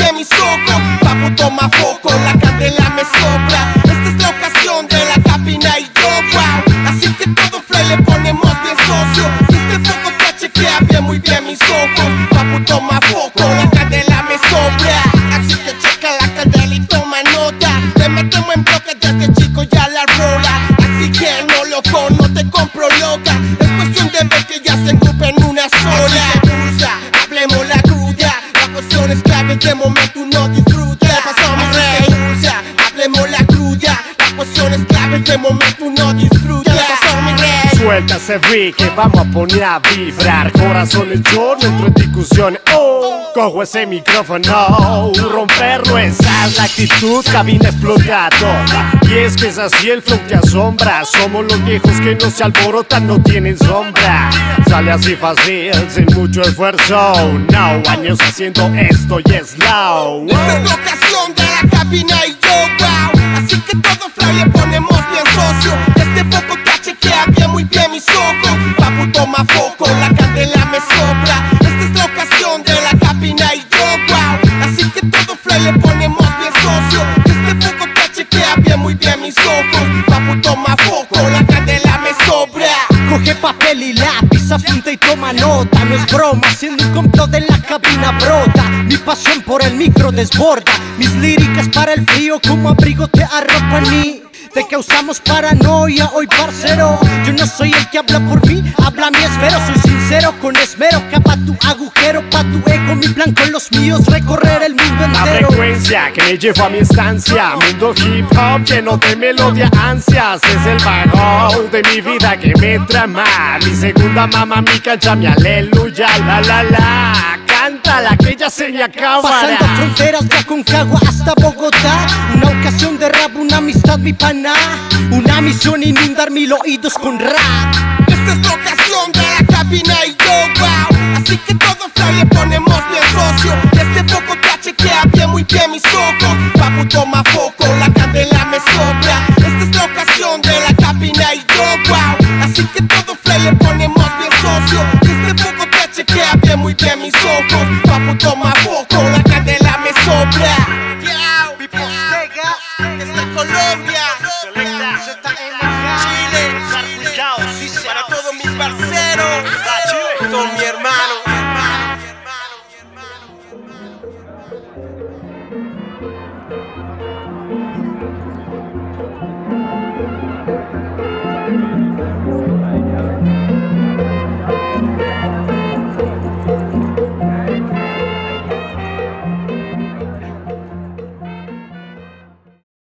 bien mis ojos Papu toma foco, la candela me sopla. Esta es la ocasión de la cabina y yo, wow Así que todo flow le ponemos bien socio. Este poco chequea bien muy bien mis ojos. Papu toma foco, la candela me sopla. Así que checa la candela y toma nota. Le metemos en bloque desde chico ya la rola. Así que no loco, no te compro loca. Es cuestión de ver que ya se momento uno disfruta ¿Qué pasó mi rey? Hablemos la cruda. La cuestión es clave, de momento uno disfruta ¿Qué pasó mi rey? Suelta ese beat que vamos a poner a vibrar. Corazones yo no entro en discusión Oh, cojo ese micrófono. Romperlo, esa es la actitud Cabina explota toda Y es que es así el flow te asombra. Somos los viejos que no se alborotan No tienen sombra. Sale así fácil, sin mucho esfuerzo. No, años haciendo esto y es low. Esta es la ocasión de la cabina y yo, wow. Así que todo flow le ponemos bien socio. Este poco te chequea bien muy bien mis ojos. Papu toma foco, la papel y lápiz, apunta y toma nota. No es broma, haciendo un complot de la cabina brota. Mi pasión por el micro desborda. Mis líricas para el frío como abrigo te arropan mí te causamos paranoia hoy parcero Yo no soy el que habla por mí, habla mi esfero Soy sincero con esmero, capa tu agujero Pa' tu ego, mi plan con los míos Recorrer el mundo La entero. frecuencia que me lleva a mi estancia Mundo hip hop lleno de melodía ansias Es el bajo de mi vida que me trama Mi segunda mamá, mi cancha, mi aleluya La la la, que ya se me Pasando fronteras de Aconcagua hasta Bogotá. Una ocasión de rap, una amistad mi pana. Una misión inundar mil oídos con rap. Esta es la ocasión de la cabina y yo, wow. Así que todo flow le ponemos bien socio Este poco te chequea bien muy bien mis ojos. Papu toma foco, la candela me sopla. Esta es la ocasión de la cabina y yo, wow. Así que todo flow le ponemos bien socio muy bien mis ojos. Papo toma foco, la canela me sobra Yo, Vipo Vega, Colombia Chile, todos mis mi hermano. Thank.